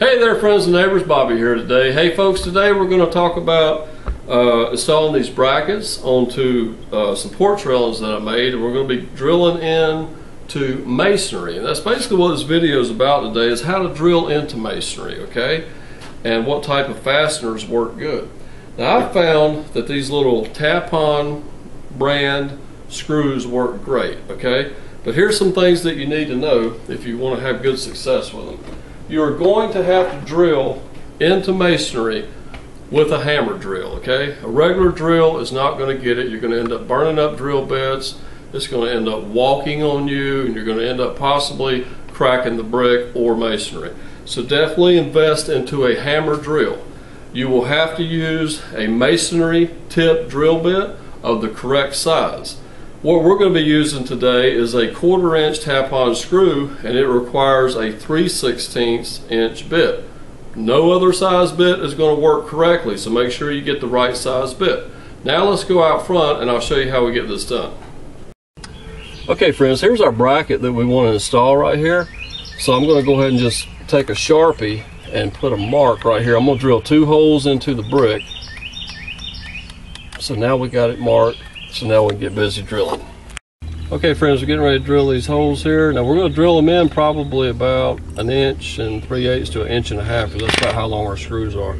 Hey there friends and neighbors, Bobby here today. Hey folks, today we're going to talk about uh, installing these brackets onto uh, support railings that I made and we're going to be drilling in to masonry. And that's basically what this video is about today is how to drill into masonry, okay? And what type of fasteners work good. Now I've found that these little Tapcon brand screws work great, okay? But here's some things that you need to know if you want to have good success with them. You're going to have to drill into masonry with a hammer drill, okay? A regular drill is not going to get it. You're going to end up burning up drill bits. It's going to end up walking on you, and you're going to end up possibly cracking the brick or masonry. So definitely invest into a hammer drill. You will have to use a masonry tip drill bit of the correct size. What we're going to be using today is a quarter inch Tapcon screw and it requires a 3 16 inch bit. No other size bit is going to work correctly so make sure you get the right size bit. Now let's go out front and I'll show you how we get this done. Okay friends, here's our bracket that we want to install right here. So I'm going to go ahead and just take a Sharpie and put a mark right here. I'm going to drill two holes into the brick. So now we got it marked so now we get busy drilling. Okay friends, we're getting ready to drill these holes here. Now we're going to drill them in probably about an inch and 3 eighths to an inch and a half because that's about how long our screws are.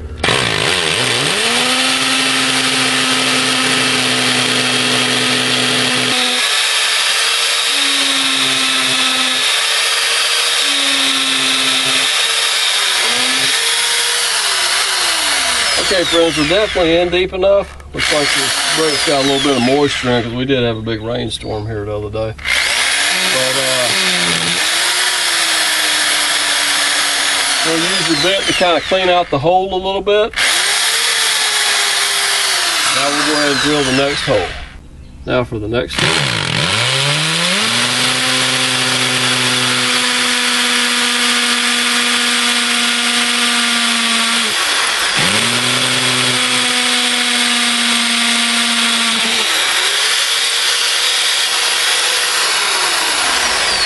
Okay friends, we're definitely in deep enough. Looks like this brick's got a little bit of moisture in because we did have a big rainstorm here the other day. But uh, we'll use the bit to kind of clean out the hole a little bit. Now we'll go ahead and drill the next hole. Now for the next hole.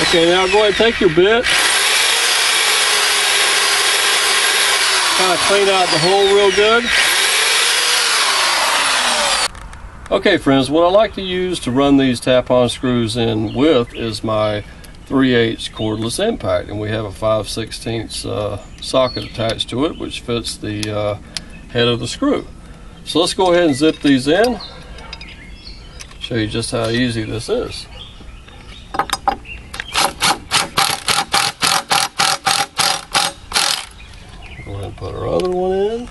Okay, now go ahead and take your bit. Kind of clean out the hole real good. Okay friends, what I like to use to run these Tapcon screws in with is my 3 8 cordless impact and we have a 5 16 uh, socket attached to it which fits the uh, head of the screw. So let's go ahead and zip these in. Show you just how easy this is. Put our other one in.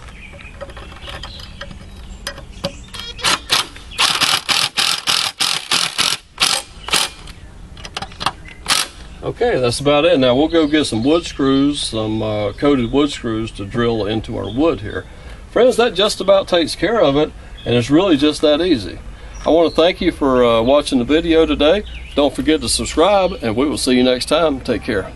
Okay, that's about it. Now we'll go get some wood screws, some uh, coated wood screws to drill into our wood here. Friends, that just about takes care of it, and it's really just that easy. I want to thank you for uh, watching the video today. Don't forget to subscribe, and we will see you next time. Take care.